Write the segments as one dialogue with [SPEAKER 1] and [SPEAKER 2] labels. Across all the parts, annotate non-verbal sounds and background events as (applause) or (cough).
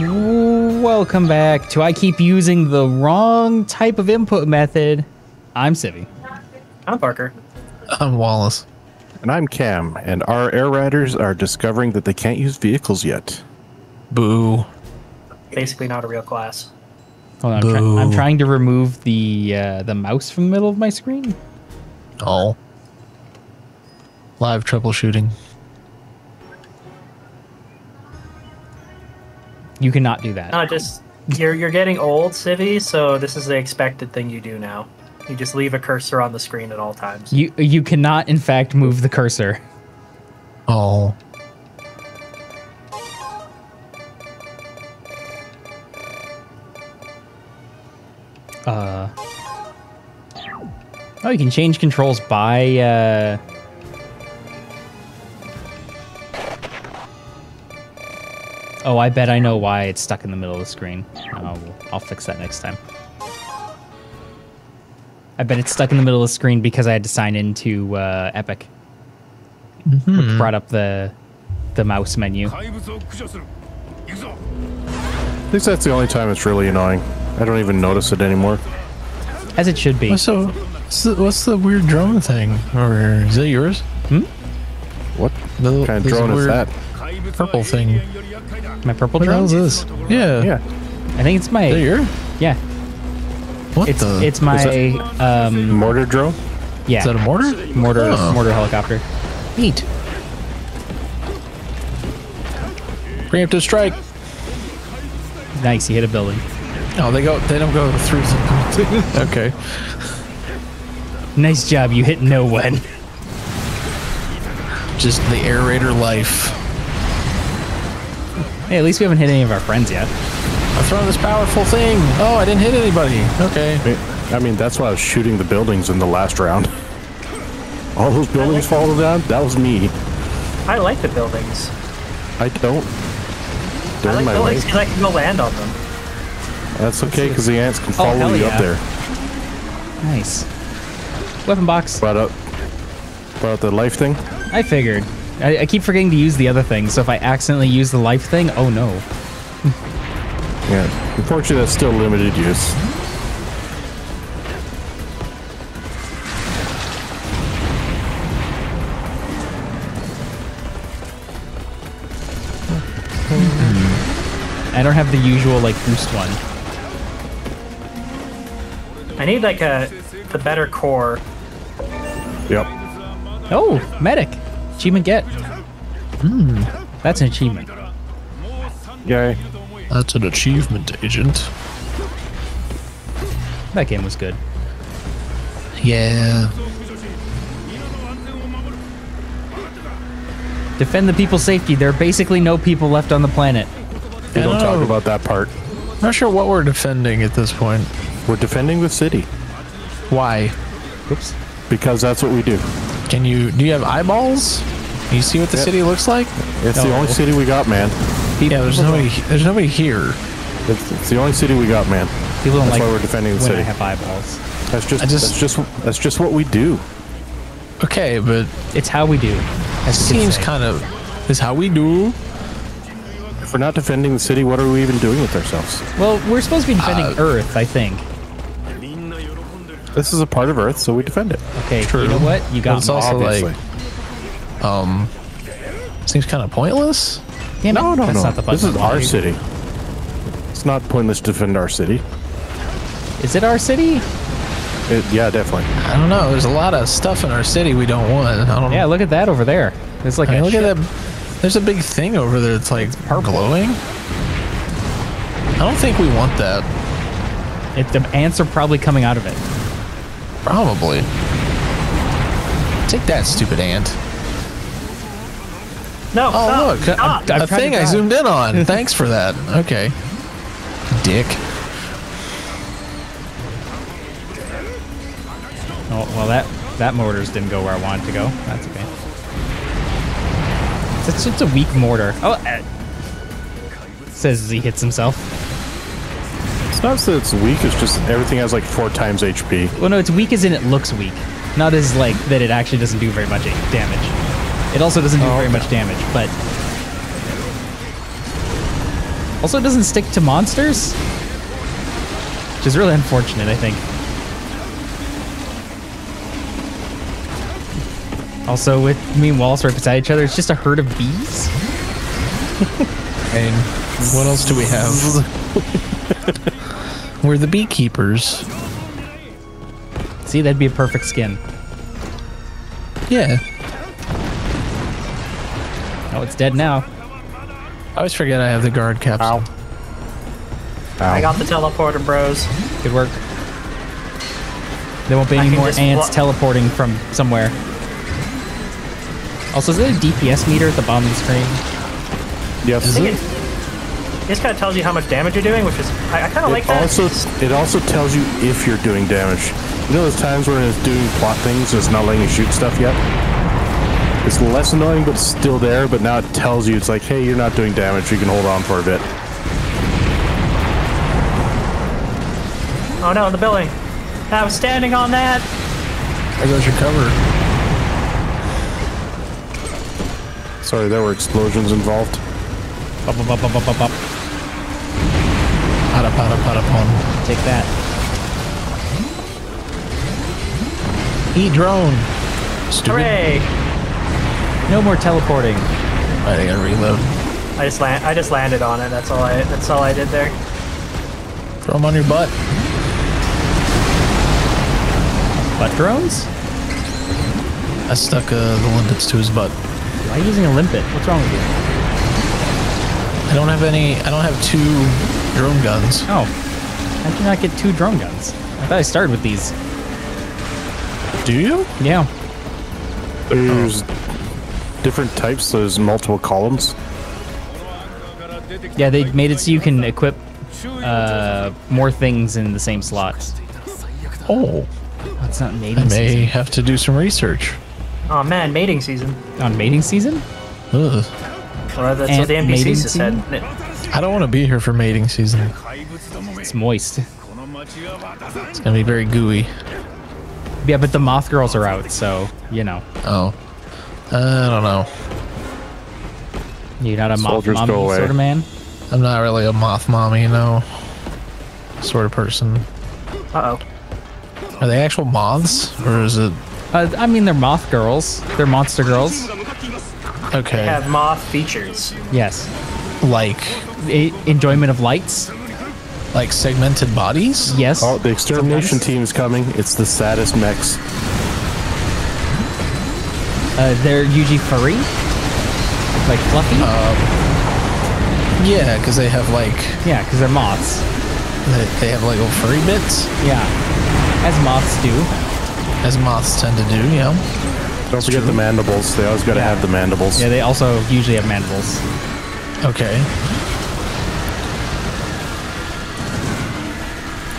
[SPEAKER 1] Welcome back to I keep using the wrong type of input method. I'm Civvie.
[SPEAKER 2] I'm Parker.
[SPEAKER 3] I'm Wallace.
[SPEAKER 4] And I'm Cam, and our air raiders are discovering that they can't use vehicles yet.
[SPEAKER 3] Boo.
[SPEAKER 2] Basically, not a real class.
[SPEAKER 1] Hold on, I'm, try-
[SPEAKER 3] Boo.
[SPEAKER 1] I'm trying to remove the uh, the mouse from the middle of my screen.
[SPEAKER 3] Oh. Live troubleshooting.
[SPEAKER 1] You cannot do that.
[SPEAKER 2] No, just you're you're getting old, Civvie. So this is the expected thing you do now. You just leave a cursor on the screen at all times.
[SPEAKER 1] You you cannot in fact move the cursor.
[SPEAKER 3] Oh.
[SPEAKER 1] Uh. Oh, you can change controls by. Uh, Oh, I bet I know why it's stuck in the middle of the screen. I'll, I'll fix that next time. I bet it's stuck in the middle of the screen because I had to sign into uh, Epic. Mm-hmm. Brought up the the mouse menu.
[SPEAKER 4] I think that's the only time it's really annoying. I don't even notice it anymore.
[SPEAKER 1] As it should be.
[SPEAKER 3] So, what's the, what's the weird drone thing over here? Is that yours? Hmm?
[SPEAKER 4] What
[SPEAKER 3] the,
[SPEAKER 4] kind of drone is that?
[SPEAKER 3] Purple thing.
[SPEAKER 1] My purple
[SPEAKER 3] what
[SPEAKER 1] drone.
[SPEAKER 3] is. this? Yeah.
[SPEAKER 4] Yeah.
[SPEAKER 1] I think it's my.
[SPEAKER 3] There
[SPEAKER 1] Yeah.
[SPEAKER 3] What
[SPEAKER 1] it's,
[SPEAKER 3] the?
[SPEAKER 1] It's my um,
[SPEAKER 4] mortar drone.
[SPEAKER 1] Yeah.
[SPEAKER 3] Is that a mortar?
[SPEAKER 1] Mortar.
[SPEAKER 3] Oh.
[SPEAKER 1] Mortar helicopter.
[SPEAKER 3] Neat. Preemptive strike.
[SPEAKER 1] Nice. He hit a building.
[SPEAKER 3] Oh, they go. They don't go through the (laughs) okay.
[SPEAKER 1] Nice job. You hit no one.
[SPEAKER 3] Just the air raider life.
[SPEAKER 1] Hey, at least we haven't hit any of our friends yet.
[SPEAKER 3] I'm throwing this powerful thing. Oh, I didn't hit anybody. Okay.
[SPEAKER 4] I mean- that's why I was shooting the buildings in the last round. (laughs) All those buildings falling down? That was me.
[SPEAKER 2] I like the buildings.
[SPEAKER 4] I don't.
[SPEAKER 2] I
[SPEAKER 4] They're in
[SPEAKER 2] like
[SPEAKER 4] my
[SPEAKER 2] buildings because I can go land on them.
[SPEAKER 4] That's okay, because the ants can
[SPEAKER 1] Oh,
[SPEAKER 4] follow
[SPEAKER 1] hell
[SPEAKER 4] you
[SPEAKER 1] yeah.
[SPEAKER 4] up there.
[SPEAKER 1] Nice. Weapon box.
[SPEAKER 4] Brought up, brought up the life thing.
[SPEAKER 1] I figured. I, I keep forgetting to use the other thing, so if I accidentally use the life thing, oh no. (laughs)
[SPEAKER 4] Yeah. Unfortunately, that's still limited use. Hmm.
[SPEAKER 1] I don't have the usual like boost one.
[SPEAKER 2] I need like a the better core.
[SPEAKER 4] Yep.
[SPEAKER 1] Oh, medic. Achievement get. Hmm. That's an achievement.
[SPEAKER 4] Yay.
[SPEAKER 3] That's an achievement, agent.
[SPEAKER 1] That game was good.
[SPEAKER 3] Yeah.
[SPEAKER 1] Defend the people's safety. There are basically no people left on the planet.
[SPEAKER 4] We don't
[SPEAKER 3] don't
[SPEAKER 4] talk about that part.
[SPEAKER 3] Not sure what we're defending at this point.
[SPEAKER 4] We're defending the city
[SPEAKER 3] Why?
[SPEAKER 1] Oops.
[SPEAKER 4] because that's what we do.
[SPEAKER 3] Can you? Do you have eyeballs? Can you see what the
[SPEAKER 4] Yep.
[SPEAKER 3] city looks like?
[SPEAKER 4] It's the only city we got, man.
[SPEAKER 3] Yeah. There's nobody. (laughs) There's nobody here.
[SPEAKER 4] It's, it's the only city we got, man.
[SPEAKER 1] People don't
[SPEAKER 4] That's
[SPEAKER 1] like
[SPEAKER 4] why we're defending the
[SPEAKER 1] when I
[SPEAKER 4] city.
[SPEAKER 1] have eyeballs.
[SPEAKER 4] That's just,
[SPEAKER 3] I just-
[SPEAKER 4] that's just that's just what we do.
[SPEAKER 3] Okay, but
[SPEAKER 1] It's how we do.
[SPEAKER 3] it
[SPEAKER 1] As the kids
[SPEAKER 3] seems kind of is how we do.
[SPEAKER 4] If we're not defending the city, what are we even doing with ourselves?
[SPEAKER 1] Well, we're supposed to be defending
[SPEAKER 3] Uh,
[SPEAKER 1] Earth, I think.
[SPEAKER 4] This is a part of Earth, so we defend it.
[SPEAKER 1] Okay,
[SPEAKER 3] True.
[SPEAKER 1] you know what? You
[SPEAKER 3] But
[SPEAKER 1] got
[SPEAKER 3] it's
[SPEAKER 1] me.
[SPEAKER 3] also
[SPEAKER 4] Obviously.
[SPEAKER 3] like, um, seems kind of pointless.
[SPEAKER 1] Damn it,
[SPEAKER 4] no, no,
[SPEAKER 1] that's
[SPEAKER 4] no.
[SPEAKER 1] not the
[SPEAKER 4] this is our
[SPEAKER 1] wanted.
[SPEAKER 4] city. It's not pointless to defend our city.
[SPEAKER 1] Is it our city?
[SPEAKER 4] It, yeah, definitely.
[SPEAKER 3] I don't know. There's a lot of stuff in our city we don't want. I don't.
[SPEAKER 1] Yeah, look at that over there. It's like
[SPEAKER 3] I mean,
[SPEAKER 1] a
[SPEAKER 3] look
[SPEAKER 1] ship.
[SPEAKER 3] at that. There's a big thing over there. It's like glowing. I don't think we want that.
[SPEAKER 1] It, the ants are probably coming out of it.
[SPEAKER 3] Probably. Take that, stupid ant.
[SPEAKER 2] No.
[SPEAKER 3] Oh,
[SPEAKER 2] stop,
[SPEAKER 3] look.
[SPEAKER 2] stop.
[SPEAKER 1] I've
[SPEAKER 3] a thing I zoomed in on. (laughs) Thanks for that. Okay. Dick.
[SPEAKER 1] Oh, well, that that mortars didn't go where I wanted to go. That's okay. It's just a weak mortar. Oh, uh, says as he hits himself.
[SPEAKER 4] It's not that it's weak. It's just everything has like four times HP.
[SPEAKER 1] Well, no, it's weak as in it looks weak, not as like that it actually doesn't do very much damage. It also doesn't do
[SPEAKER 4] Oh,
[SPEAKER 1] very
[SPEAKER 4] okay.
[SPEAKER 1] much damage, but Also, it doesn't stick to monsters, which is really unfortunate. I think. Also, with me and Wallace right beside each other, it's just a herd of bees. (laughs)
[SPEAKER 3] and what else do we have? (laughs) We're the beekeepers.
[SPEAKER 1] See, that'd be a perfect skin.
[SPEAKER 3] Yeah.
[SPEAKER 1] Oh, it's dead now.
[SPEAKER 3] I always forget I have the guard capsule.
[SPEAKER 4] Ow.
[SPEAKER 2] I got the teleporter, bros.
[SPEAKER 1] Good work. There won't be
[SPEAKER 2] I
[SPEAKER 1] any more ants teleporting from somewhere. Also, is there a DPS meter at the bottom of the screen?
[SPEAKER 4] Yes.
[SPEAKER 3] Is it?
[SPEAKER 2] think it just kind of tells you how much damage you're doing, which is I, I kind of like that.
[SPEAKER 4] also it also tells you if you're doing damage. You know those times when it's doing plot things, it's not letting you shoot stuff yet. It's less annoying, but it's still there. But now it tells you it's like, hey, you're not doing damage. You can hold on for a bit.
[SPEAKER 2] oh no, the building. I was standing on that.
[SPEAKER 3] There goes your cover.
[SPEAKER 4] Sorry, there were explosions involved.
[SPEAKER 1] Up, up, up, up, up, up, up.
[SPEAKER 3] Pada pada pada pon.
[SPEAKER 1] Take that.
[SPEAKER 3] E drone. Stupid.
[SPEAKER 2] Hooray!
[SPEAKER 1] No more teleporting.
[SPEAKER 3] I gotta reload.
[SPEAKER 2] I just land. I just landed on it. That's all I. That's all I did there.
[SPEAKER 3] Throw them on your butt.
[SPEAKER 1] Butt drones?
[SPEAKER 3] I stuck uh, the limpets to his butt.
[SPEAKER 1] Why are you using a limpet? What's wrong with you?
[SPEAKER 3] I don't have any. I don't have two drone guns.
[SPEAKER 1] Oh, how did you not get two drone guns? I thought I started with these.
[SPEAKER 3] Do you?
[SPEAKER 1] Yeah.
[SPEAKER 4] There's different types. There's multiple columns.
[SPEAKER 1] Yeah, they made it so you can equip uh, more things in the same slots.
[SPEAKER 3] Oh,
[SPEAKER 1] That's not
[SPEAKER 3] I
[SPEAKER 1] mating
[SPEAKER 3] may
[SPEAKER 1] season.
[SPEAKER 3] have to do some research.
[SPEAKER 2] Oh man, mating season.
[SPEAKER 1] On mating season?
[SPEAKER 3] Ugh.
[SPEAKER 2] Well, that's
[SPEAKER 1] Ant
[SPEAKER 2] what the
[SPEAKER 1] mating
[SPEAKER 2] just said.
[SPEAKER 1] season?
[SPEAKER 3] I don't want to be here for mating season.
[SPEAKER 1] It's moist.
[SPEAKER 3] It's gonna be very gooey.
[SPEAKER 1] Yeah, but the moth girls are out, so you know
[SPEAKER 3] Oh, I don't know.
[SPEAKER 1] you're not a moth
[SPEAKER 4] Soldiers
[SPEAKER 1] mommy sort of man.
[SPEAKER 3] I'm not really a moth mommy, you know, sort of person.
[SPEAKER 2] Uh oh.
[SPEAKER 3] Are they actual moths, or is it
[SPEAKER 1] Uh, I mean, they're moth girls. They're monster girls.
[SPEAKER 3] okay?
[SPEAKER 2] They Have moth features.
[SPEAKER 1] Yes.
[SPEAKER 3] Like,
[SPEAKER 1] E- enjoyment of lights.
[SPEAKER 3] like segmented bodies?
[SPEAKER 1] Yes.
[SPEAKER 4] Oh, the extermination
[SPEAKER 1] Sometimes.
[SPEAKER 4] team is coming. It's the saddest mechs.
[SPEAKER 1] Uh, they're usually furry, like fluffy.
[SPEAKER 3] Yeah, because they have like
[SPEAKER 1] yeah, because they're moths.
[SPEAKER 3] they, they have like little furry bits,
[SPEAKER 1] Yeah, as moths do.
[SPEAKER 3] as moths tend to do. You know.
[SPEAKER 4] Don't forget the mandibles. They always got to
[SPEAKER 1] Yeah.
[SPEAKER 4] have the mandibles.
[SPEAKER 1] Yeah, they also usually have mandibles.
[SPEAKER 3] Okay.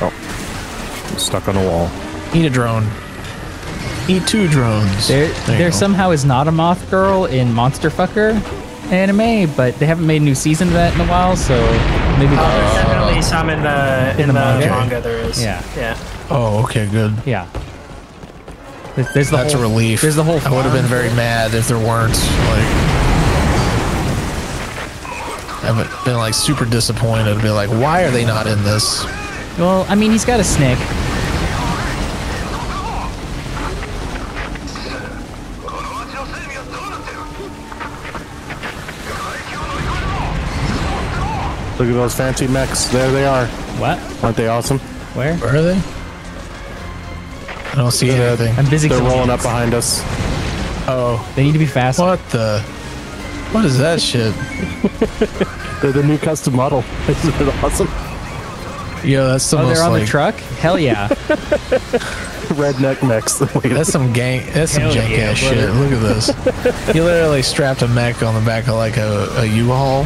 [SPEAKER 3] Oh.
[SPEAKER 4] Stuck on a wall.
[SPEAKER 3] Eat a drone. Eat two drones.
[SPEAKER 1] There,
[SPEAKER 3] you
[SPEAKER 1] there somehow is not a moth girl in Monster Fucker anime, but they haven't made a new season of that in a while, so maybe.
[SPEAKER 2] Oh, there's definitely some in the in,
[SPEAKER 1] in the
[SPEAKER 2] the,
[SPEAKER 1] manga.
[SPEAKER 2] manga. There is.
[SPEAKER 1] Yeah.
[SPEAKER 2] Yeah.
[SPEAKER 3] Oh, okay, good.
[SPEAKER 1] yeah. There's, there's the
[SPEAKER 3] That's
[SPEAKER 1] whole,
[SPEAKER 3] a relief.
[SPEAKER 1] There's the whole.
[SPEAKER 3] I would have been very mad if there weren't. Like, I've been like super disappointed. To be like, why are they not in this?
[SPEAKER 1] Well, I mean, he's got a snake.
[SPEAKER 4] Look at those fancy mechs. There they are.
[SPEAKER 1] What?
[SPEAKER 4] Aren't they awesome?
[SPEAKER 1] Where?
[SPEAKER 3] Where are they? I don't see anything.
[SPEAKER 1] I'm busy.
[SPEAKER 4] They're rolling up behind us.
[SPEAKER 3] Oh,
[SPEAKER 1] They need to be fast.
[SPEAKER 3] what the? What is that shit? (laughs)
[SPEAKER 4] They're the new custom model. (laughs) Isn't it awesome?
[SPEAKER 3] Yeah, that's the
[SPEAKER 1] Oh,
[SPEAKER 3] most
[SPEAKER 1] they're on
[SPEAKER 3] like
[SPEAKER 1] the truck. Hell yeah! (laughs) (laughs)
[SPEAKER 4] Redneck mechs. (laughs)
[SPEAKER 3] That's some gang. That's some
[SPEAKER 1] Hell
[SPEAKER 3] jank
[SPEAKER 1] yeah,
[SPEAKER 3] ass
[SPEAKER 1] brother.
[SPEAKER 3] shit. Look at this. you literally strapped a mech on the back of like a, a U-Haul.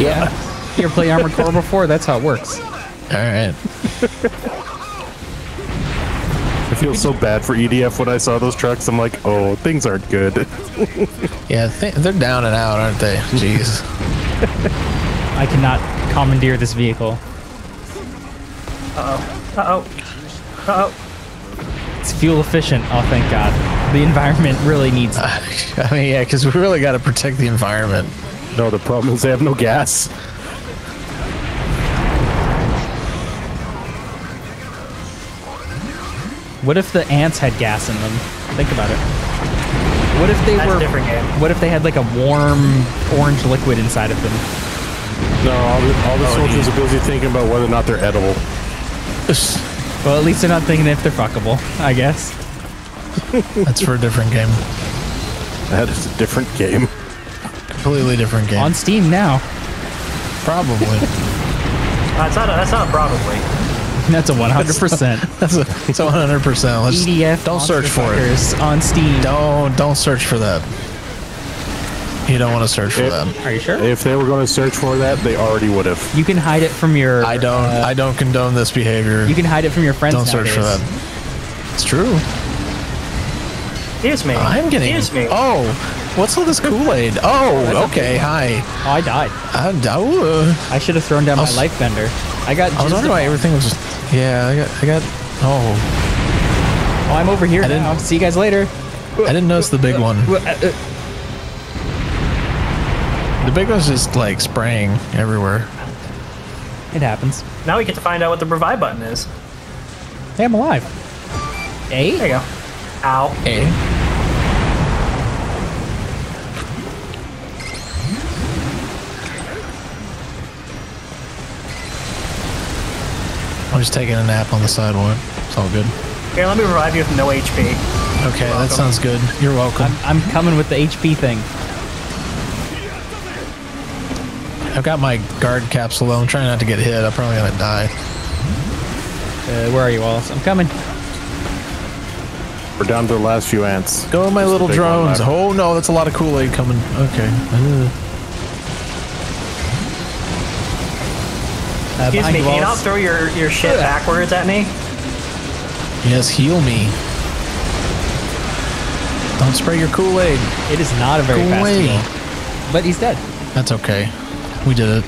[SPEAKER 1] yeah. You ever play Armored Core before? That's how it works.
[SPEAKER 3] All right.
[SPEAKER 4] I feel so bad for EDF when I saw those trucks. I'm like, oh, things aren't good. (laughs)
[SPEAKER 3] Yeah, th- they're down and out, aren't they? Jeez.
[SPEAKER 1] I cannot commandeer this vehicle.
[SPEAKER 2] Uh oh. Uh oh.
[SPEAKER 1] Uh oh it's fuel efficient. Oh, thank God. The environment really needs.
[SPEAKER 3] Uh, (laughs) I mean, yeah, because we really got to protect the environment.
[SPEAKER 4] No, the problem is they have no gas.
[SPEAKER 1] What if the ants had gas in them? Think about it. What if they
[SPEAKER 2] That's
[SPEAKER 1] were?
[SPEAKER 2] Different game.
[SPEAKER 1] What if they had like a warm orange liquid inside of them?
[SPEAKER 4] No, all the, all the oh, soldiers geez. are busy thinking about whether or not they're edible. (laughs)
[SPEAKER 1] Well, at least they're not thinking if they're fuckable. I guess.
[SPEAKER 3] That's for a different game.
[SPEAKER 4] That is a different game.
[SPEAKER 3] Completely different game.
[SPEAKER 1] On Steam now.
[SPEAKER 3] Probably.
[SPEAKER 2] That's not. A, that's not a probably.
[SPEAKER 1] That's a 100 percent. (laughs)
[SPEAKER 3] That's a, it's a 100. percent Let's
[SPEAKER 1] EDF.
[SPEAKER 3] don't search for it.
[SPEAKER 1] On Steam.
[SPEAKER 3] Don't don't search for that. You don't want to search for
[SPEAKER 4] It-
[SPEAKER 3] that.
[SPEAKER 1] Are you sure?
[SPEAKER 4] If they were going to search for that, they already would have.
[SPEAKER 1] You can hide it from your.
[SPEAKER 3] I don't
[SPEAKER 1] uh,
[SPEAKER 3] I don't condone this behavior.
[SPEAKER 1] you can hide it from your friends.
[SPEAKER 3] don't search for that.
[SPEAKER 1] nowadays.
[SPEAKER 3] It's true.
[SPEAKER 2] Excuse me.
[SPEAKER 3] I'm getting.
[SPEAKER 2] Excuse me.
[SPEAKER 3] Oh, what's all this Kool Aid? (laughs) Oh, okay. Hi.
[SPEAKER 1] Oh, I died.
[SPEAKER 3] I, uh,
[SPEAKER 1] I should have thrown down
[SPEAKER 3] I
[SPEAKER 1] my
[SPEAKER 3] was-
[SPEAKER 1] life vendor. I got.
[SPEAKER 3] I was
[SPEAKER 1] jizzed
[SPEAKER 3] wondering why
[SPEAKER 1] upon.
[SPEAKER 3] everything was just. Yeah, I got. I got. Oh,
[SPEAKER 1] Oh, I'm over here
[SPEAKER 3] I didn't-
[SPEAKER 1] See you guys later.
[SPEAKER 3] I didn't notice the big one.
[SPEAKER 1] Uh, uh,
[SPEAKER 3] The big one's just like spraying everywhere.
[SPEAKER 1] It happens.
[SPEAKER 2] Now we get to find out what the revive button is.
[SPEAKER 1] Hey, I'm alive.
[SPEAKER 2] There you go. Ow.
[SPEAKER 3] Eh? I'm just taking a nap on the sidewalk. It's all good.
[SPEAKER 2] Here, let me revive you with no HP.
[SPEAKER 3] Okay, that sounds good. You're welcome.
[SPEAKER 1] I'm, I'm coming with the HP thing.
[SPEAKER 3] I've got my guard capsule though. I'm trying not to get hit. I'm probably gonna die.
[SPEAKER 1] Uh, where are you, Wallace? I'm coming.
[SPEAKER 4] We're down to the last few ants.
[SPEAKER 3] Go, my
[SPEAKER 4] Just
[SPEAKER 3] little drones. Oh no, that's a lot of Kool Aid coming. Okay. Uh,
[SPEAKER 1] Uh,
[SPEAKER 2] Excuse me.
[SPEAKER 1] you,
[SPEAKER 2] Can you not throw your, your shit backwards at me?
[SPEAKER 3] yes, heal me. Don't spray your Kool Aid.
[SPEAKER 1] It is not a very
[SPEAKER 3] Go
[SPEAKER 1] fast heal. But he's dead.
[SPEAKER 3] That's okay. We did it.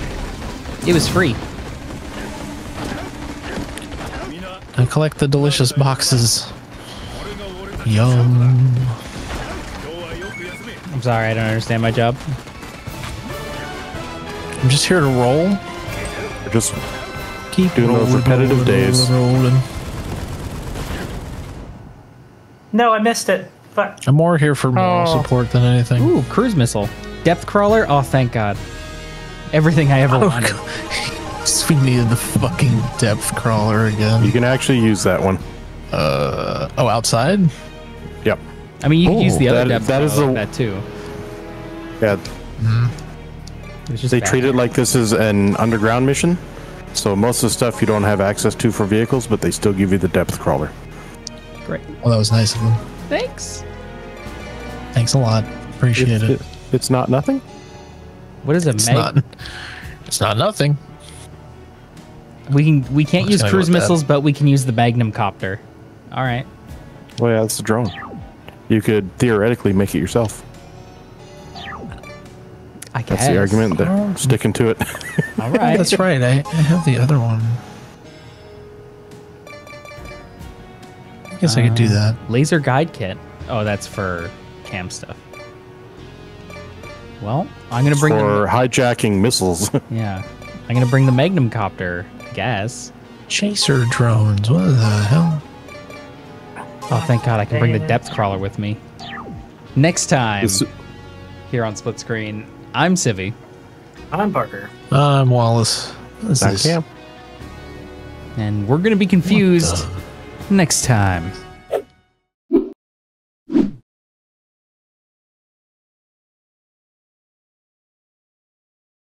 [SPEAKER 1] It was free.
[SPEAKER 3] I collect the delicious boxes. Yum.
[SPEAKER 1] I'm sorry, I don't understand my job.
[SPEAKER 3] I'm just here to roll.
[SPEAKER 4] We're just
[SPEAKER 3] Keep
[SPEAKER 4] Doing those repetitive
[SPEAKER 3] rolling,
[SPEAKER 4] days.
[SPEAKER 3] rolling, rolling.
[SPEAKER 2] No, I missed it. Fuck.
[SPEAKER 3] I'm more here for moral
[SPEAKER 2] Oh.
[SPEAKER 3] support than anything.
[SPEAKER 1] Ooh, cruise missile. Depth crawler? Oh, thank God. Everything I ever
[SPEAKER 3] Oh,
[SPEAKER 1] wanted.
[SPEAKER 3] We needed (laughs) the fucking depth crawler again.
[SPEAKER 4] you can actually use that one.
[SPEAKER 3] Uh, oh, outside?
[SPEAKER 4] Yep.
[SPEAKER 1] I mean, you can use the other
[SPEAKER 4] that-
[SPEAKER 1] depth
[SPEAKER 4] that is
[SPEAKER 1] crawler
[SPEAKER 4] the-
[SPEAKER 1] like that too.
[SPEAKER 4] Yeah,
[SPEAKER 1] It was just
[SPEAKER 4] they
[SPEAKER 1] bad.
[SPEAKER 4] treat it like this is an underground mission. So most of the stuff you don't have access to for vehicles, but they still give you the depth crawler.
[SPEAKER 1] Great.
[SPEAKER 3] Well, that was nice of them.
[SPEAKER 1] Thanks.
[SPEAKER 3] Thanks a lot. Appreciate it.
[SPEAKER 4] It- it's not nothing.
[SPEAKER 1] What is a
[SPEAKER 3] It's
[SPEAKER 1] meg?
[SPEAKER 3] not. It's not nothing.
[SPEAKER 1] We can we can't use cruise
[SPEAKER 3] about that.
[SPEAKER 1] missiles, but we can use the Magnum copter. All right.
[SPEAKER 4] Well, yeah, that's a drone. You could theoretically make it yourself.
[SPEAKER 1] I guess.
[SPEAKER 4] That's the argument. They're sticking to it. (laughs)
[SPEAKER 1] All
[SPEAKER 3] Oh, that's right. I, I have the other one. I guess I could do
[SPEAKER 1] Uh,
[SPEAKER 3] that.
[SPEAKER 1] Laser guide kit. Oh, that's for cam stuff. Well, I'm gonna bring
[SPEAKER 4] for
[SPEAKER 1] the,
[SPEAKER 4] hijacking missiles. (laughs)
[SPEAKER 1] yeah. I'm gonna bring the Magnum copter. I guess.
[SPEAKER 3] Chaser drones. What the hell?
[SPEAKER 1] Oh, thank God! I can bring the depth crawler with me. Next time
[SPEAKER 4] This-
[SPEAKER 1] here on split screen, I'm Civvie.
[SPEAKER 2] I'm Parker.
[SPEAKER 3] I'm Wallace. This
[SPEAKER 4] I'm
[SPEAKER 3] is-
[SPEAKER 4] Cam.
[SPEAKER 1] and we're gonna be confused next time.